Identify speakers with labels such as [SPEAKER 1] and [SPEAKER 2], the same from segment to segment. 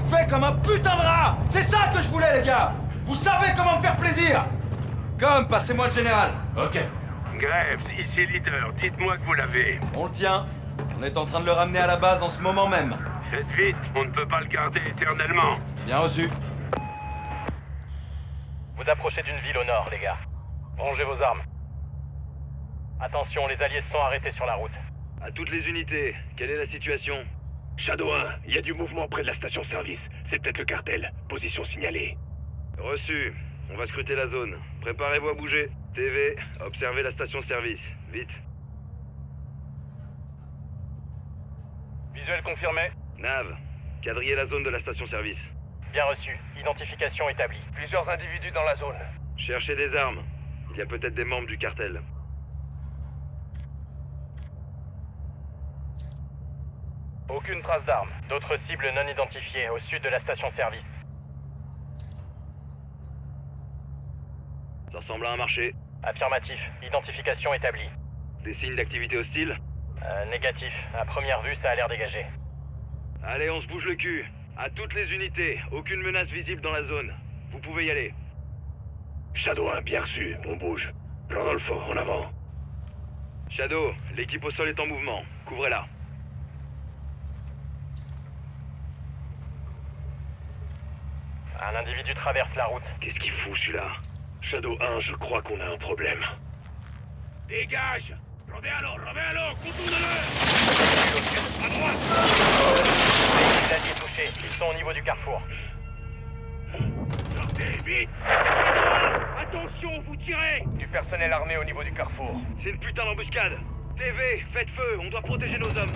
[SPEAKER 1] Fait comme un putain de rat C'est ça que je voulais, les gars Vous savez comment me faire plaisir Comme, passez-moi le général.
[SPEAKER 2] Ok.
[SPEAKER 3] Graves, ici leader, dites-moi que vous l'avez.
[SPEAKER 1] On le tient. On est en train de le ramener à la base en ce moment même.
[SPEAKER 3] Faites vite, on ne peut pas le garder éternellement.
[SPEAKER 1] Bien reçu.
[SPEAKER 4] Vous approchez d'une ville au nord, les gars. Rangez vos armes. Attention, les alliés se sont arrêtés sur la route.
[SPEAKER 5] À toutes les unités, quelle est la situation?
[SPEAKER 3] Shadow 1, il y a du mouvement près de la station-service. C'est peut-être le cartel. Position signalée.
[SPEAKER 5] Reçu. On va scruter la zone. Préparez-vous à bouger. TV, observez la station-service. Vite.
[SPEAKER 4] Visuel confirmé.
[SPEAKER 5] Nav, quadrillez la zone de la station-service.
[SPEAKER 4] Bien reçu. Identification établie.
[SPEAKER 2] Plusieurs individus dans la zone.
[SPEAKER 5] Cherchez des armes. Il y a peut-être des membres du cartel.
[SPEAKER 4] Aucune trace d'armes. D'autres cibles non identifiées au sud de la station-service.
[SPEAKER 5] Ça ressemble à un marché.
[SPEAKER 4] Affirmatif. Identification établie.
[SPEAKER 5] Des signes d'activité hostile
[SPEAKER 4] Euh, négatif. À première vue, ça a l'air dégagé.
[SPEAKER 5] Allez, on se bouge le cul. À toutes les unités, aucune menace visible dans la zone. Vous pouvez y aller.
[SPEAKER 3] Shadow 1, bien reçu. On bouge. Rodolfo, en avant.
[SPEAKER 5] Shadow, l'équipe au sol est en mouvement. Couvrez-la.
[SPEAKER 4] Un individu traverse la route.
[SPEAKER 3] Qu'est-ce qu'il fout, celui-là? Shadow 1, je crois qu'on a un problème. Dégage Rodealo, rodealo, contourne-le À droite
[SPEAKER 4] Les alliés touchés. Ils sont au niveau du carrefour.
[SPEAKER 3] Sortez, vite Attention, vous tirez
[SPEAKER 2] Du personnel armé au niveau du carrefour.
[SPEAKER 5] C'est une putain d'embuscade. TV, faites feu, on doit protéger nos hommes.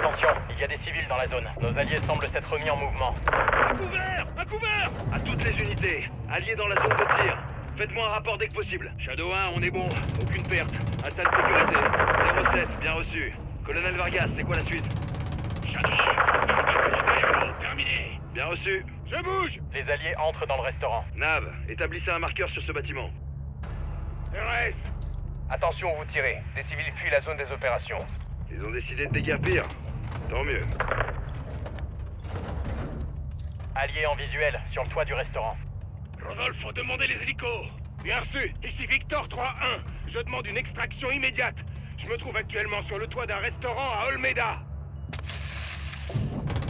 [SPEAKER 4] Attention, il y a des civils dans la zone. Nos alliés semblent s'être mis en mouvement.
[SPEAKER 5] À couvert À couvert À toutes les unités, alliés dans la zone de tir. Faites-moi un rapport dès que possible. Shadow 1, on est bon. Aucune perte. Installe sécurité. 07, bien reçu. Colonel Vargas, c'est quoi la suite?
[SPEAKER 3] Shadow 1 Terminé
[SPEAKER 5] Bien reçu.
[SPEAKER 3] Je bouge
[SPEAKER 4] Les alliés entrent dans le restaurant.
[SPEAKER 5] Nav, établissez un marqueur sur ce bâtiment.
[SPEAKER 3] RS
[SPEAKER 2] Attention où vous tirez. Des civils fuient la zone des opérations.
[SPEAKER 5] Ils ont décidé de déguerpir. Tant mieux.
[SPEAKER 4] Alliés en visuel sur le toit du restaurant.
[SPEAKER 3] Rodolphe, demandez les hélicos Bien reçu Ici Victor 3-1. Je demande une extraction immédiate. Je me trouve actuellement sur le toit d'un restaurant à Olmeda.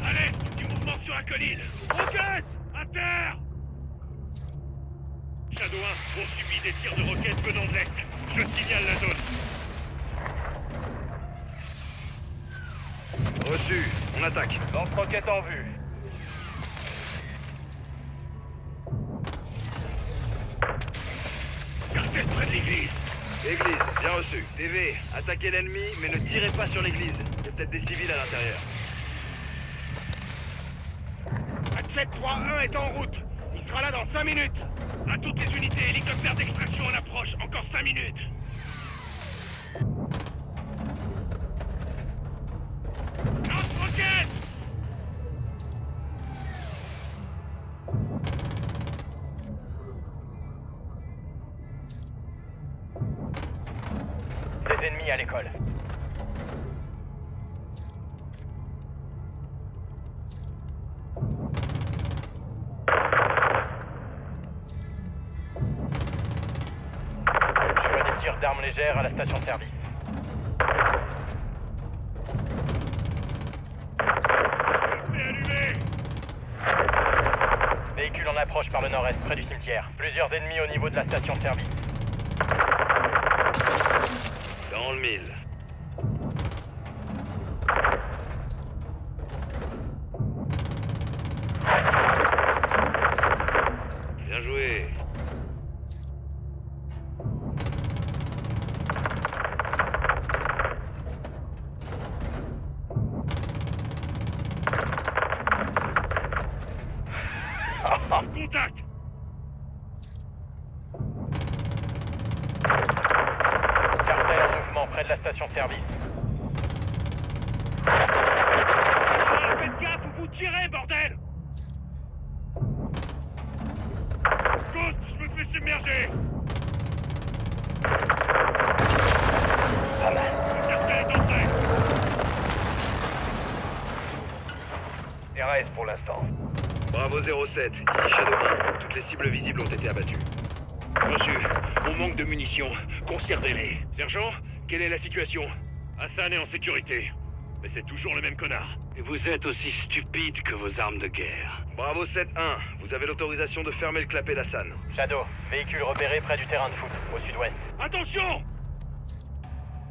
[SPEAKER 3] Allez, du mouvement sur la colline Roquette À terre Shadow 1, on subit des tirs de roquettes venant de l'Est. Je signale la zone.
[SPEAKER 5] On attaque.
[SPEAKER 2] Lance-roquette en vue.
[SPEAKER 3] Cartel près de l'église
[SPEAKER 5] Église, bien reçu. TV, attaquez l'ennemi, mais ne tirez pas sur l'église. Il y a peut-être des civils à l'intérieur.
[SPEAKER 3] Accès 3-1 est en route. Il sera là dans 5 minutes. À toutes les unités, hélicoptère d'extraction en approche. Encore 5 minutes.
[SPEAKER 4] D'armes légères à la station-service.
[SPEAKER 3] C'est allumé
[SPEAKER 4] Véhicule en approche par le nord-est, près du cimetière. Plusieurs ennemis au niveau de la station-service.
[SPEAKER 5] Dans le mille.
[SPEAKER 4] Pas mal.
[SPEAKER 3] Entré
[SPEAKER 2] RAS pour l'instant.
[SPEAKER 5] Bravo 07, ici Shadow 1. Toutes les cibles visibles ont été abattues. Reçu. On manque de munitions. Conservez-les. Sergent, quelle est la situation? Hassan est en sécurité. Mais c'est toujours le même connard.
[SPEAKER 3] Et vous êtes aussi stupide que vos armes de guerre.
[SPEAKER 5] Bravo 7-1, vous avez l'autorisation de fermer le clapet d'Hassan.
[SPEAKER 4] Shadow, véhicule repéré près du terrain de foot, au sud-ouest.
[SPEAKER 5] Attention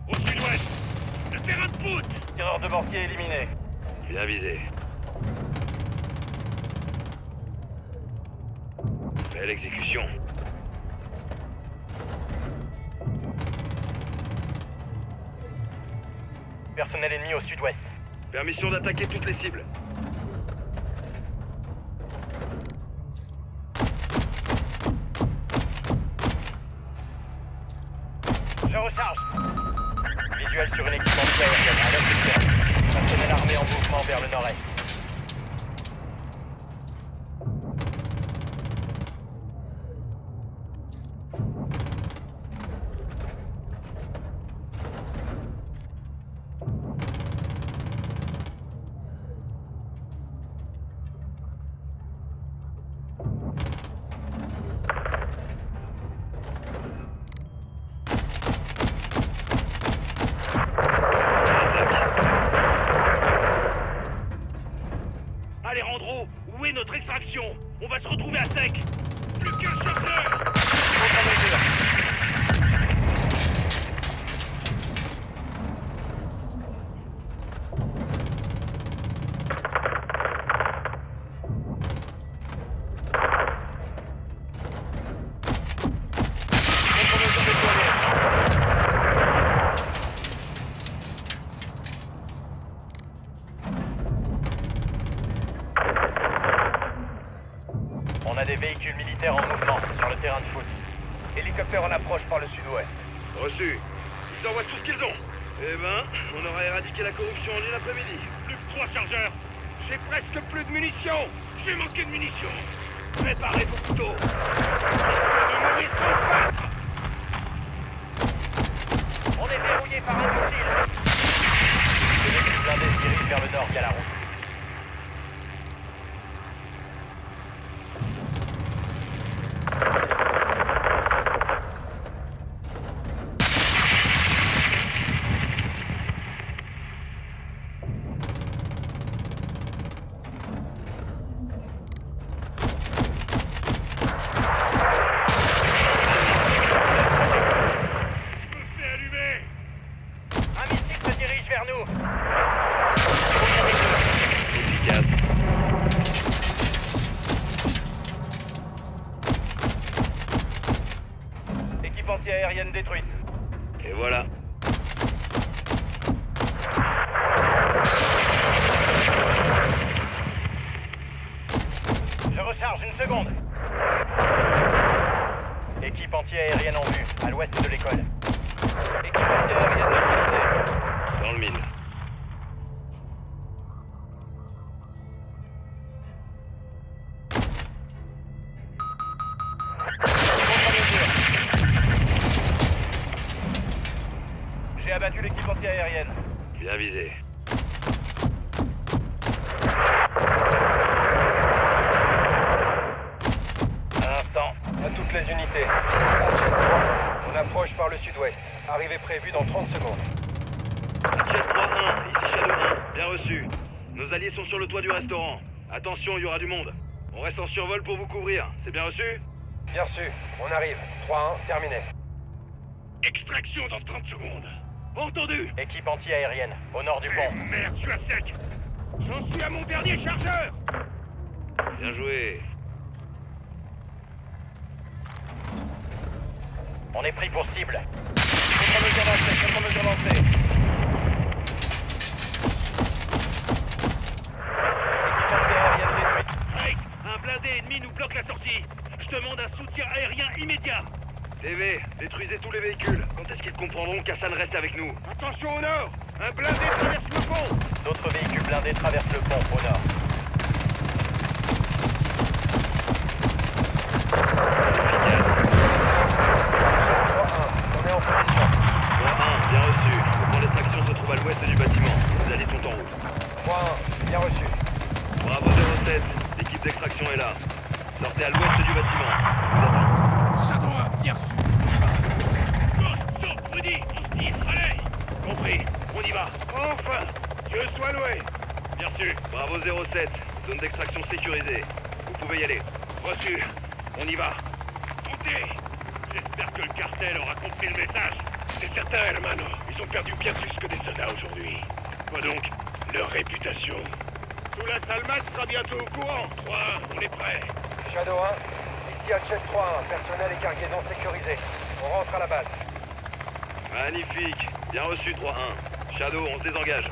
[SPEAKER 5] Au sud-ouest Le terrain de foot
[SPEAKER 4] Tireur de mortier éliminé.
[SPEAKER 5] Bien visé. Belle exécution.
[SPEAKER 4] Personnel ennemi au sud-ouest.
[SPEAKER 5] Permission d'attaquer toutes les cibles.
[SPEAKER 4] Visuel sur une équipe aérienne à l'est du terrain. Personnel armé en mouvement vers le nord-est.
[SPEAKER 5] Ils envoient tout ce qu'ils ont. Eh ben, on aura éradiqué la corruption en une après-midi. Plus que trois chargeurs. J'ai presque plus de munitions. J'ai manqué de munitions. Préparez vos couteaux.
[SPEAKER 4] On est verrouillé par un missile. Vers le nord via la route.
[SPEAKER 2] Sud-ouest. Arrivée prévue dans 30 secondes.
[SPEAKER 5] Jet 3-1, ici Shadow 1. Bien reçu. Nos alliés sont sur le toit du restaurant. Attention, il y aura du monde. On reste en survol pour vous couvrir. C'est bien reçu?
[SPEAKER 2] Bien reçu. On arrive. 3-1, terminé.
[SPEAKER 5] Extraction dans 30 secondes. Entendu
[SPEAKER 4] Équipe anti-aérienne, au nord du pont.
[SPEAKER 5] Merde, je suis à sec J'en suis à mon dernier chargeur Bien joué.
[SPEAKER 4] On est pris pour cible.
[SPEAKER 5] Un blindé ennemi nous bloque la sortie. Je demande un soutien aérien immédiat. TV, détruisez tous les véhicules. Quand est-ce qu'ils comprendront qu'Hassan reste avec nous Attention au nord Un blindé traverse le pont
[SPEAKER 4] D'autres véhicules blindés traversent le pont au nord.
[SPEAKER 2] On est en position.
[SPEAKER 5] Bon 1, bien reçu. Le à l'ouest du bâtiment. Les alliés sont en route.
[SPEAKER 2] 3-1, bien reçu.
[SPEAKER 5] Bravo L'équipe d'extraction est là. Sortez à l'ouest du bâtiment. Vous attend.
[SPEAKER 3] Shadow 1, bien reçu. Gauche, saut, Rudy, on se tire, allez
[SPEAKER 5] Compris. On y va. Enfin Dieu soit loué Bien reçu. Bravo 07. Zone d'extraction sécurisée. Vous pouvez y aller. Reçu. On y va.
[SPEAKER 3] Montez J'espère que le cartel aura compris le message. C'est certain, hermano. Ils ont perdu bien plus des soldats aujourd'hui. Quoi donc Leur réputation. Tout la Salmas sera bientôt au courant. 3 on est prêt.
[SPEAKER 2] Shadow 1, ici Hatchet 3 personnel et cargaison sécurisés. On rentre à la base.
[SPEAKER 5] Magnifique. Bien reçu 3-1. Shadow, on se désengage.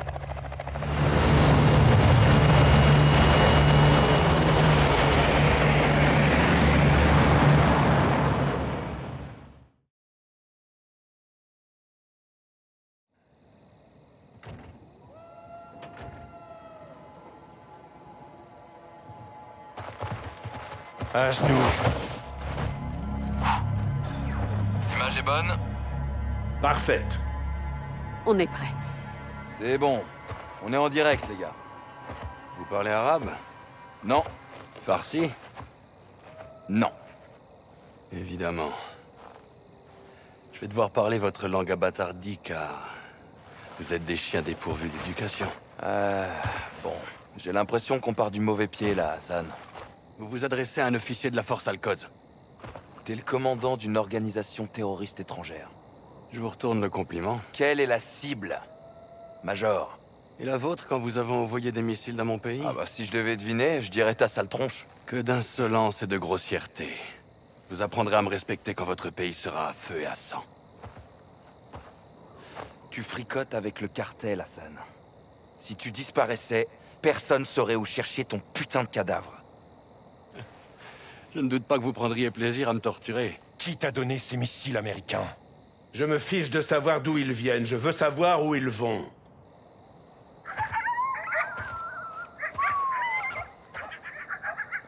[SPEAKER 1] À genoux.
[SPEAKER 6] L'image est bonne
[SPEAKER 7] Parfaite.
[SPEAKER 8] On est prêt.
[SPEAKER 1] C'est bon. On est en direct, les gars.
[SPEAKER 6] Vous parlez arabe?
[SPEAKER 1] Non.
[SPEAKER 6] Farsi?
[SPEAKER 1] Non.
[SPEAKER 6] Évidemment. Je vais devoir parler votre langue abattardie car vous êtes des chiens dépourvus d'éducation.
[SPEAKER 1] Euh... Bon. J'ai l'impression qu'on part du mauvais pied, là, Hassan.
[SPEAKER 6] Vous vous adressez à un officier de la force Al-Quds.
[SPEAKER 1] T'es le commandant d'une organisation terroriste étrangère.
[SPEAKER 6] Je vous retourne le compliment.
[SPEAKER 1] Quelle est la cible Major?
[SPEAKER 6] Et la vôtre quand vous avez envoyé des missiles dans mon pays?
[SPEAKER 1] Ah bah si je devais deviner, je dirais ta sale tronche.
[SPEAKER 6] Que d'insolence et de grossièreté. Vous apprendrez à me respecter quand votre pays sera à feu et à sang.
[SPEAKER 1] Tu fricotes avec le cartel, Hassan. Si tu disparaissais, personne saurait où chercher ton putain de cadavre.
[SPEAKER 6] Je ne doute pas que vous prendriez plaisir à me torturer.
[SPEAKER 7] Qui t'a donné ces missiles américains Je me fiche de savoir d'où ils viennent. Je veux savoir où ils vont.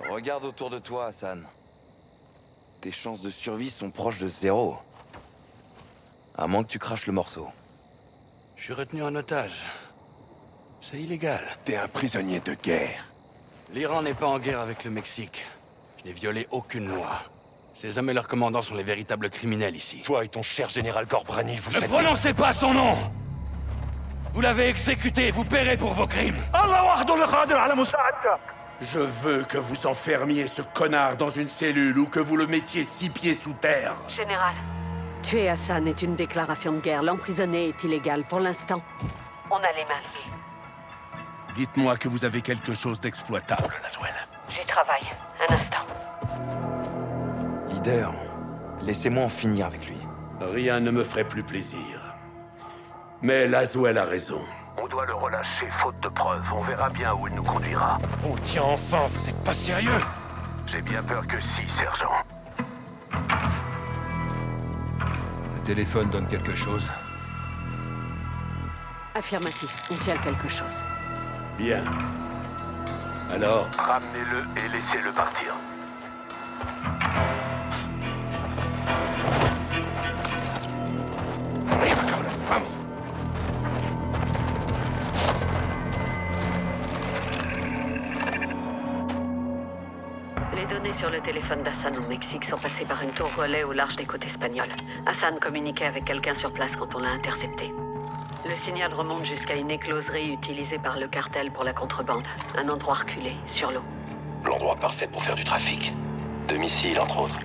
[SPEAKER 1] Regarde autour de toi, Hassan. Tes chances de survie sont proches de zéro. À moins que tu craches le morceau.
[SPEAKER 6] Je suis retenu en otage. C'est illégal.
[SPEAKER 7] T'es un prisonnier de guerre.
[SPEAKER 6] L'Iran n'est pas en guerre avec le Mexique. Je n'ai violé aucune loi. Ces hommes et leurs commandants sont les véritables criminels ici.
[SPEAKER 7] Toi et ton cher général Gorbrani, vous
[SPEAKER 6] Ne
[SPEAKER 7] êtes...
[SPEAKER 6] prononcez pas son nom Vous l'avez exécuté, vous paierez pour vos crimes
[SPEAKER 7] Je veux que vous enfermiez ce connard dans une cellule ou que vous le mettiez six pieds sous terre.
[SPEAKER 8] Général. Tuer Hassan est une déclaration de guerre. L'emprisonner est illégal pour l'instant. On a les mains liées.
[SPEAKER 7] Dites-moi que vous avez quelque chose d'exploitable.
[SPEAKER 8] J'y travaille. Un instant.
[SPEAKER 1] Leader, laissez-moi en finir avec lui.
[SPEAKER 7] Rien ne me ferait plus plaisir. Mais Laswell a raison.
[SPEAKER 3] On doit le relâcher, faute de preuves. On verra bien où il nous conduira.
[SPEAKER 7] Oh tiens, enfin, vous êtes pas sérieux
[SPEAKER 3] J'ai bien peur que si, sergent.
[SPEAKER 1] Le téléphone donne quelque chose.
[SPEAKER 8] Affirmatif. On tient quelque chose.
[SPEAKER 7] Bien. Alors,
[SPEAKER 3] Ramenez-le et laissez-le partir.
[SPEAKER 7] vamos.
[SPEAKER 8] Les données sur le téléphone d'Hassan au Mexique sont passées par une tour relais au large des côtes espagnoles. Hassan communiquait avec quelqu'un sur place quand on l'a intercepté. Le signal remonte jusqu'à une écloserie utilisée par le cartel pour la contrebande. Un endroit reculé, sur l'eau.
[SPEAKER 3] L'endroit parfait pour faire du trafic. De missiles, entre autres.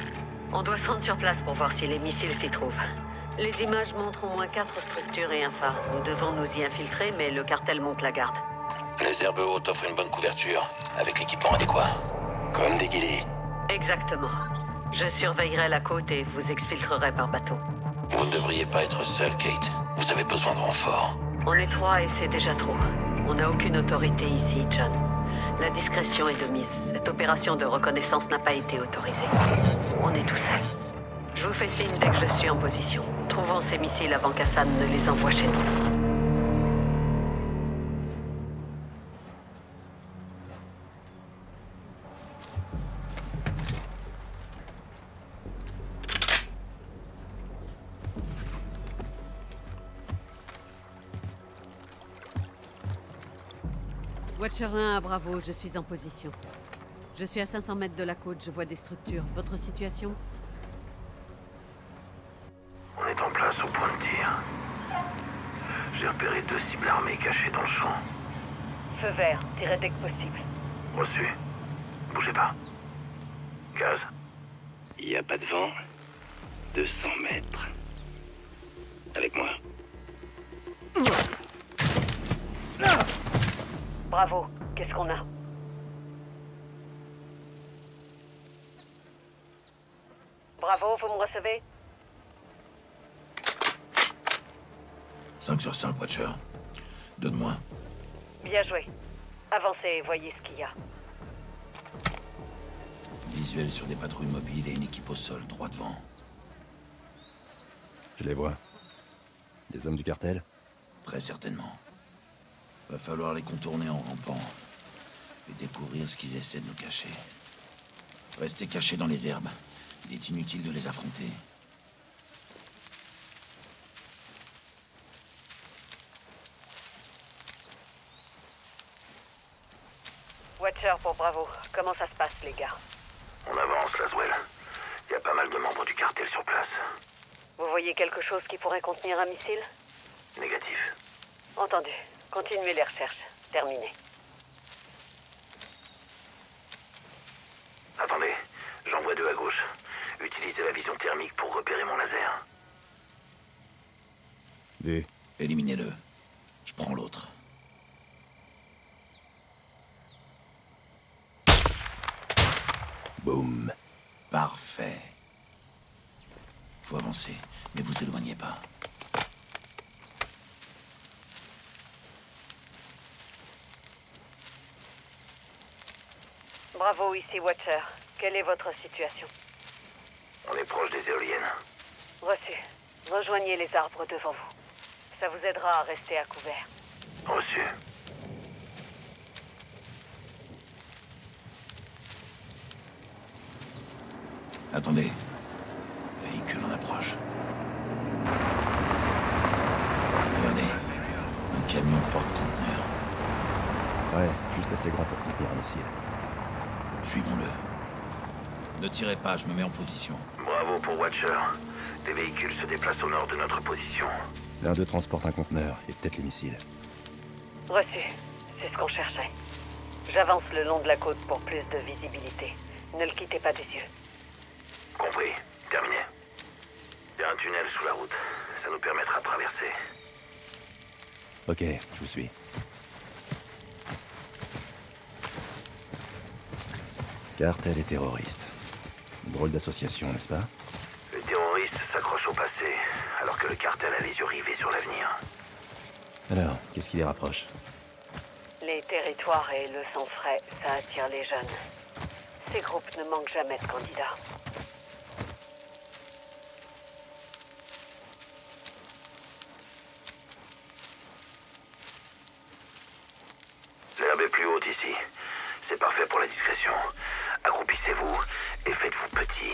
[SPEAKER 8] On doit se rendre sur place pour voir si les missiles s'y trouvent. Les images montrent au moins quatre structures et un phare. Nous devons nous y infiltrer, mais le cartel monte la garde.
[SPEAKER 3] Les herbes hautes offrent une bonne couverture, avec l'équipement adéquat. Comme des guillis.
[SPEAKER 8] Exactement. Je surveillerai la côte et vous exfiltrerai par bateau.
[SPEAKER 3] Vous ne devriez pas être seul, Kate. Vous avez besoin de renfort.
[SPEAKER 8] On est trois et c'est déjà trop. On n'a aucune autorité ici, John. La discrétion est de mise. Cette opération de reconnaissance n'a pas été autorisée. On est tout seul. Je vous fais signe dès que je suis en position. Trouvons ces missiles avant qu'Hassan ne les envoie chez nous. Watcher 1 à Bravo, je suis en position. Je suis à 500 mètres de la côte, je vois des structures. Votre situation?
[SPEAKER 9] On est en place au point de tir. J'ai repéré deux cibles armées cachées dans le champ.
[SPEAKER 8] Feu vert, tirez dès que possible.
[SPEAKER 9] Reçu. Bougez pas. Gaz.
[SPEAKER 10] Il n'y a pas de vent. 200 mètres. Avec moi.
[SPEAKER 8] Bravo, qu'est-ce qu'on a? 'Bravo, vous me recevez?
[SPEAKER 9] 5 sur 5, Watcher. Donne-moi.
[SPEAKER 8] Bien joué. Avancez et voyez ce qu'il y a.
[SPEAKER 9] Visuel sur des patrouilles mobiles et une équipe au sol, droit devant.
[SPEAKER 11] Je les vois. Des hommes du cartel?
[SPEAKER 9] Très certainement. Va falloir les contourner en rampant. Et découvrir ce qu'ils essaient de nous cacher. Restez cachés dans les herbes. Il est inutile de les affronter.
[SPEAKER 8] Watcher pour Bravo. Comment ça se passe, les gars?
[SPEAKER 9] On avance, Laswell. Il y a pas mal de membres du cartel sur place.
[SPEAKER 8] Vous voyez quelque chose qui pourrait contenir un missile?
[SPEAKER 9] Négatif.
[SPEAKER 8] Entendu. Continuez les recherches. Terminé.
[SPEAKER 9] Attendez, j'en vois deux à gauche. Utilisez la vision thermique pour repérer mon laser.
[SPEAKER 11] Vu.
[SPEAKER 9] Éliminez-le. Je prends l'autre.
[SPEAKER 11] Boum.
[SPEAKER 9] Parfait. Faut avancer, mais vous éloignez pas.
[SPEAKER 8] Bravo, ici Watcher. Quelle est votre situation
[SPEAKER 9] On est proche des éoliennes.
[SPEAKER 8] Reçu. Rejoignez les arbres devant vous. Ça vous aidera à rester à couvert.
[SPEAKER 9] Reçu. Attendez. Véhicule en approche. Regardez. Un camion porte-conteneur.
[SPEAKER 11] Ouais, juste assez grand pour contenir un missile.
[SPEAKER 9] Suivons-le. Ne tirez pas, je me mets en position. Bravo pour Watcher. Des véhicules se déplacent au nord de notre position.
[SPEAKER 11] L'un d'eux transporte un conteneur et peut-être les missiles.
[SPEAKER 8] Reçu. C'est ce qu'on cherchait. J'avance le long de la côte pour plus de visibilité. Ne le quittez pas des yeux.
[SPEAKER 9] Compris. Terminé. Il y a un tunnel sous la route. Ça nous permettra de traverser.
[SPEAKER 11] Ok, je vous suis. Cartel et terroristes. Drôle d'association, n'est-ce pas
[SPEAKER 9] Les terroristes s'accrochent au passé, alors que le cartel a les yeux rivés sur l'avenir.
[SPEAKER 11] Alors, qu'est-ce qui les rapproche
[SPEAKER 8] Les territoires et le sang frais, ça attire les jeunes. Ces groupes ne manquent jamais de candidats.
[SPEAKER 9] L'herbe est plus haute ici. C'est parfait pour la discrétion. Accroupissez-vous et faites-vous petit.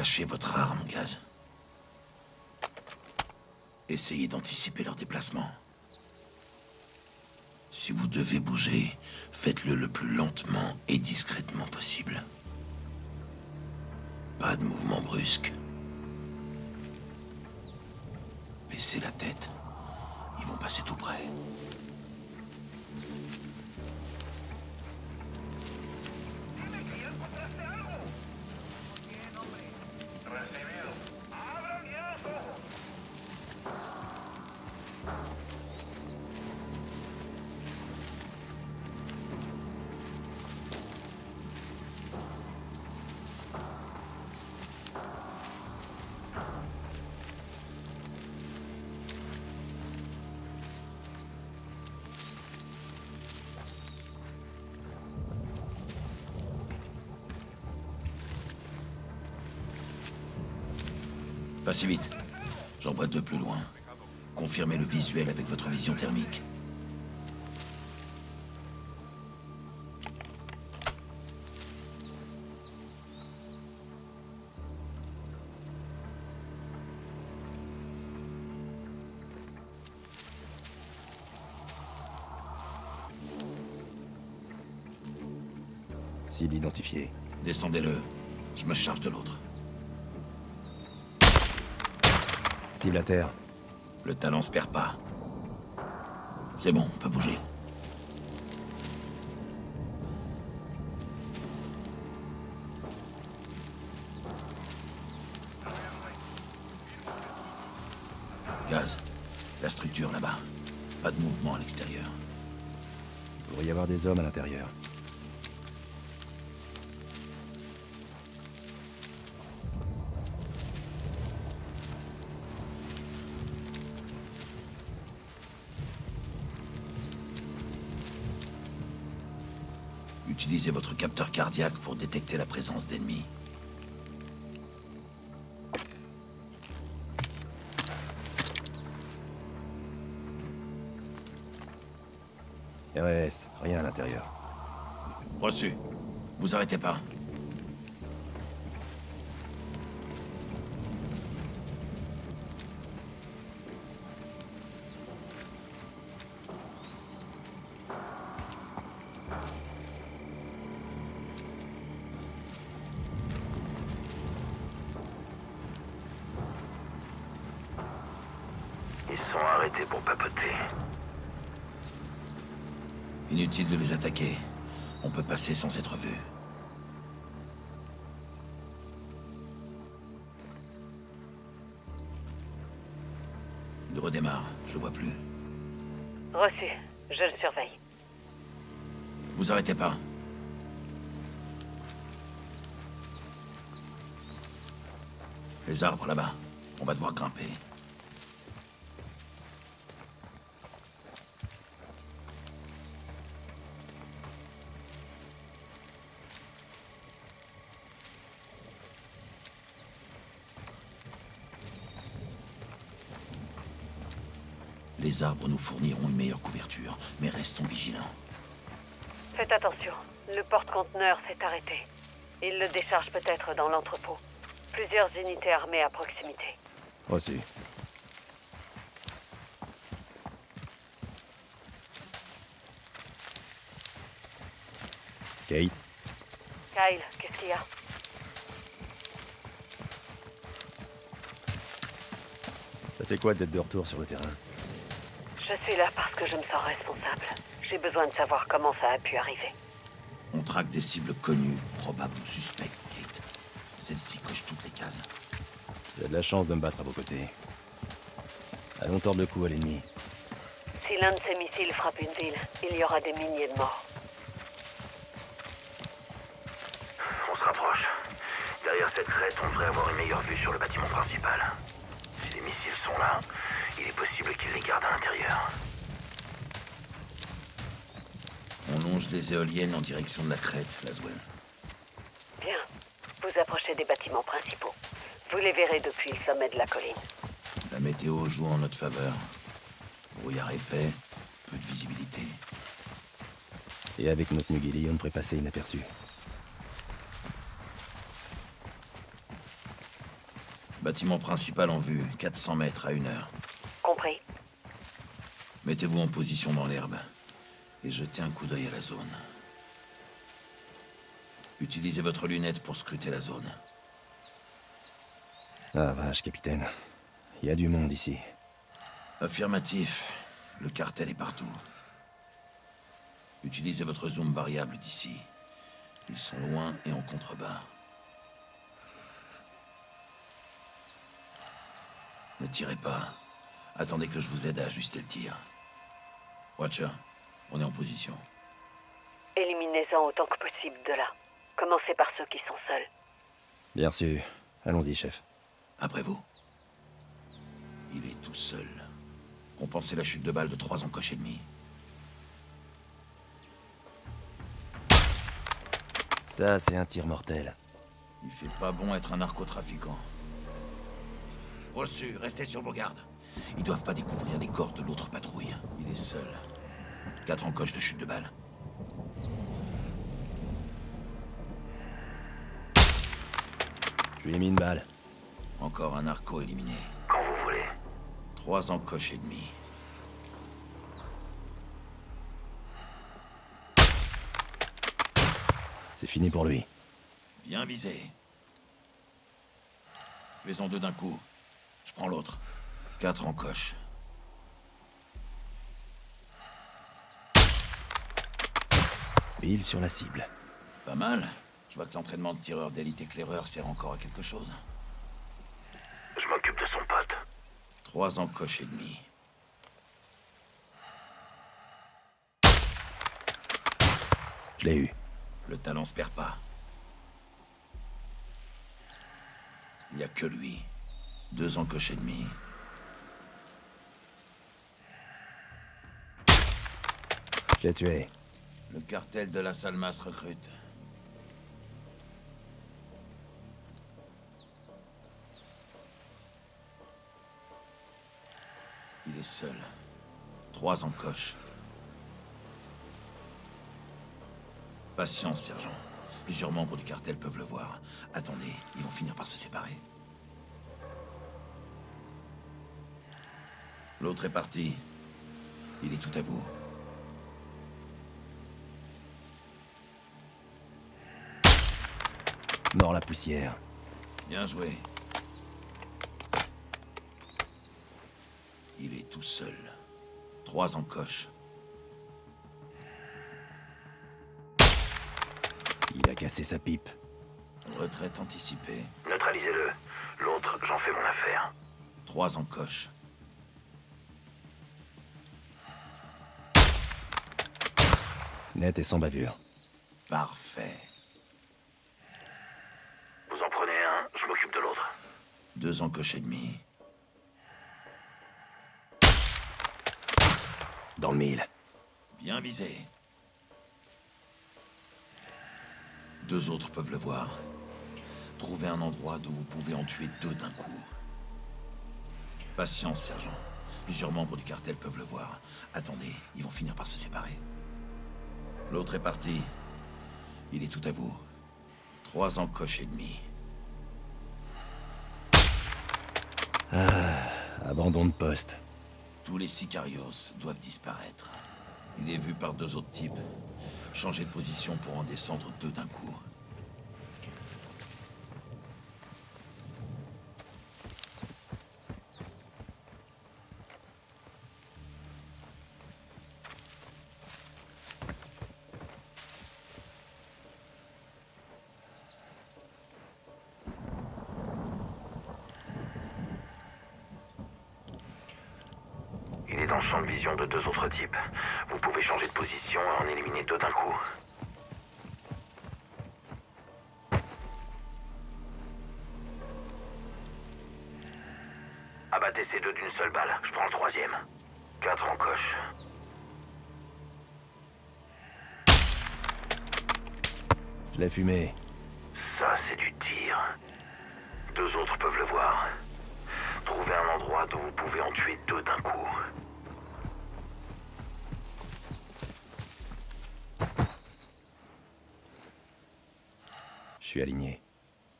[SPEAKER 9] Cachez votre arme, Gaz. Essayez d'anticiper leur déplacement. Si vous devez bouger, faites-le le plus lentement et discrètement possible. Pas de mouvement brusque. Baissez la tête. Ils vont passer tout près. Pas si vite. J'en vois deux plus loin. Confirmez le visuel avec votre vision thermique.
[SPEAKER 11] Cible identifiée.
[SPEAKER 9] Descendez-le. Je me charge de l'autre.
[SPEAKER 11] Terre.
[SPEAKER 9] Le talent se perd pas. C'est bon, on peut bouger. Gaz, la structure là-bas. Pas de mouvement à l'extérieur.
[SPEAKER 11] Il pourrait y avoir des hommes à l'intérieur.
[SPEAKER 9] Utilisez votre capteur cardiaque pour détecter la présence d'ennemis.
[SPEAKER 11] RS, rien à l'intérieur.
[SPEAKER 9] Reçu. Vous arrêtez pas. Passer sans être vu. Il redémarre, je le vois plus.
[SPEAKER 8] Reçu. Je le surveille.
[SPEAKER 9] Vous arrêtez pas. Les arbres là-bas. On va devoir grimper. Les arbres nous fourniront une meilleure couverture, mais restons vigilants.
[SPEAKER 8] Faites attention. Le porte-conteneur s'est arrêté. Il le décharge peut-être dans l'entrepôt. Plusieurs unités armées à proximité.
[SPEAKER 11] Reçu. Kate,
[SPEAKER 8] Kyle, qu'est-ce qu'il y a?
[SPEAKER 11] Ça fait quoi d'être de retour sur le terrain?
[SPEAKER 8] Je suis là parce que je me sens responsable. J'ai besoin de savoir comment ça a pu arriver.
[SPEAKER 9] On traque des cibles connues, probables ou suspectes, Kate. Celle-ci coche toutes les cases.
[SPEAKER 11] J'ai de la chance de me battre à vos côtés. Allons tordre le cou à l'ennemi.
[SPEAKER 8] Si l'un de ces missiles frappe une ville, il y aura des milliers de morts.
[SPEAKER 3] On se rapproche. Derrière cette crête, on devrait avoir une meilleure vue sur le bâtiment principal. Si les missiles sont là, il est possible qu'ils les gardent à l'intérieur.
[SPEAKER 9] On longe les éoliennes en direction de la crête, Laswell.
[SPEAKER 8] Bien. Vous approchez des bâtiments principaux. Vous les verrez depuis le sommet de la colline.
[SPEAKER 9] La météo joue en notre faveur. Brouillard épais, peu de visibilité.
[SPEAKER 11] Et avec notre Nugili, on devrait passer inaperçu.
[SPEAKER 9] Bâtiment principal en vue, 400 mètres à une heure. Mettez-vous en position dans l'herbe et jetez un coup d'œil à la zone. Utilisez votre lunette pour scruter la zone.
[SPEAKER 11] Ah vache, capitaine. Il y a du monde ici.
[SPEAKER 9] Affirmatif. Le cartel est partout. Utilisez votre zoom variable d'ici. Ils sont loin et en contrebas. Ne tirez pas. Attendez que je vous aide à ajuster le tir. Watcher, on est en position.
[SPEAKER 8] Éliminez-en autant que possible de là. Commencez par ceux qui sont seuls.
[SPEAKER 11] Bien sûr. Allons-y, chef.
[SPEAKER 9] Après vous. Il est tout seul. Compensez la chute de balle de trois encoches et demi.
[SPEAKER 11] Ça, c'est un tir mortel.
[SPEAKER 9] Il fait pas bon être un narcotrafiquant. Reçu, restez sur vos gardes. Ils doivent pas découvrir les corps de l'autre patrouille. Il est seul. Quatre encoches de chute de balles.
[SPEAKER 11] Je lui ai mis une balle.
[SPEAKER 9] Encore un narco éliminé.
[SPEAKER 4] Quand vous voulez.
[SPEAKER 9] Trois encoches et demi.
[SPEAKER 11] C'est fini pour lui.
[SPEAKER 9] Bien visé. Faisons deux d'un coup. Je prends l'autre. Quatre encoches.
[SPEAKER 11] Sur la cible.
[SPEAKER 9] Pas mal. Je vois que l'entraînement de tireur d'élite éclaireur sert encore à quelque chose.
[SPEAKER 4] Je m'occupe de son pote.
[SPEAKER 9] Trois encoches et demi.
[SPEAKER 11] Je l'ai eu.
[SPEAKER 9] Le talent se perd pas. Il n'y a que lui. Deux encoches et demi.
[SPEAKER 11] Je l'ai tué.
[SPEAKER 9] Le cartel de la Salmas recrute. Il est seul. Trois encoches. Patience, sergent. Plusieurs membres du cartel peuvent le voir. Attendez, ils vont finir par se séparer. L'autre est parti. Il est tout à vous.
[SPEAKER 11] Mort la poussière.
[SPEAKER 9] Bien joué. Il est tout seul. Trois encoches.
[SPEAKER 11] Il a cassé sa pipe.
[SPEAKER 9] Retraite anticipée.
[SPEAKER 4] Neutralisez-le. L'autre, j'en fais mon affaire.
[SPEAKER 9] Trois encoches.
[SPEAKER 11] Net et sans bavure.
[SPEAKER 9] Parfait.
[SPEAKER 4] Vous en prenez un, je m'occupe de l'autre.
[SPEAKER 9] Deux encoches et demi.
[SPEAKER 11] Dans le mille.
[SPEAKER 9] Bien visé. Deux autres peuvent le voir. Trouvez un endroit d'où vous pouvez en tuer deux d'un coup. Patience, sergent. Plusieurs membres du cartel peuvent le voir. Attendez, ils vont finir par se séparer. L'autre est parti. Il est tout à vous. Trois encoches et demi.
[SPEAKER 11] Abandon de poste.
[SPEAKER 9] Tous les sicarios doivent disparaître. Il est vu par deux autres types. Changer de position pour en descendre deux d'un coup.
[SPEAKER 4] Champ de vision de deux autres types. Vous pouvez changer de position et en éliminer deux d'un coup. Abattez ces deux d'une seule balle. Je prends le troisième. Quatre en coche.
[SPEAKER 11] Je l'ai fumé.
[SPEAKER 4] Ça, c'est du tir. Deux autres peuvent le voir. Trouvez un endroit d'où vous pouvez en tuer deux d'un coup.
[SPEAKER 11] Je suis aligné.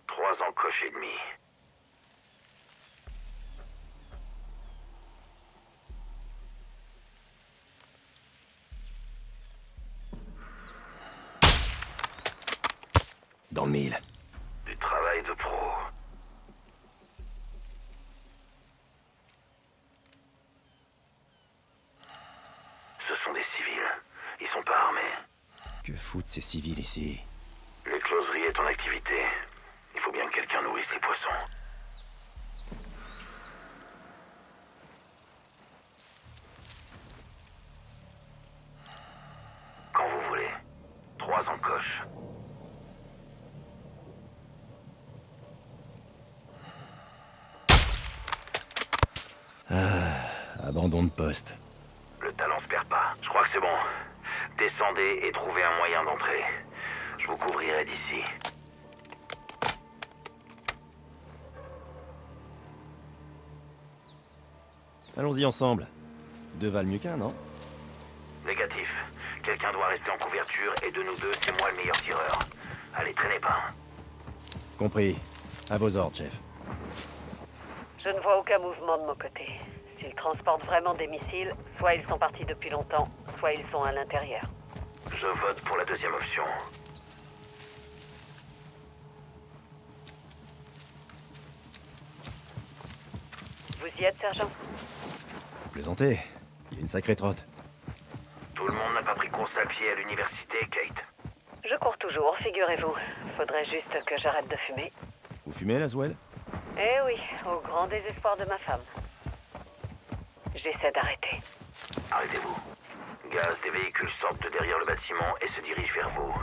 [SPEAKER 4] Trois encoches et demi.
[SPEAKER 11] Dans le mille.
[SPEAKER 4] Du travail de pro. Ce sont des civils. Ils sont pas armés.
[SPEAKER 11] Que foutent ces civils ici?
[SPEAKER 4] L'écloserie est en activité. Il faut bien que quelqu'un nourrisse les poissons. Quand vous voulez. Trois encoches.
[SPEAKER 11] Abandon de poste.
[SPEAKER 4] Le talent se perd pas. Je crois que c'est bon. Descendez et trouvez un moyen d'entrer. Vous couvrirai d'ici.
[SPEAKER 11] Allons-y ensemble. Deux valent mieux qu'un, non?
[SPEAKER 9] Négatif. Quelqu'un doit rester en couverture et de nous deux, c'est moi le meilleur tireur. Allez, traînez pas.
[SPEAKER 11] Compris. À vos ordres, chef.
[SPEAKER 8] Je ne vois aucun mouvement de mon côté. S'ils transportent vraiment des missiles, soit ils sont partis depuis longtemps, soit ils sont à l'intérieur.
[SPEAKER 9] Je vote pour la deuxième option.
[SPEAKER 8] Sergent
[SPEAKER 11] Vous plaisantez Il y a une sacrée trotte.
[SPEAKER 9] Tout le monde n'a pas pris course à pied à l'université, Kate.
[SPEAKER 8] Je cours toujours, figurez-vous. Faudrait juste que j'arrête de fumer.
[SPEAKER 11] Vous fumez, Laswell
[SPEAKER 8] Eh oui, au grand désespoir de ma femme. J'essaie d'arrêter.
[SPEAKER 9] Arrêtez-vous. Gaz des véhicules sortent de derrière le bâtiment et se dirigent vers vous.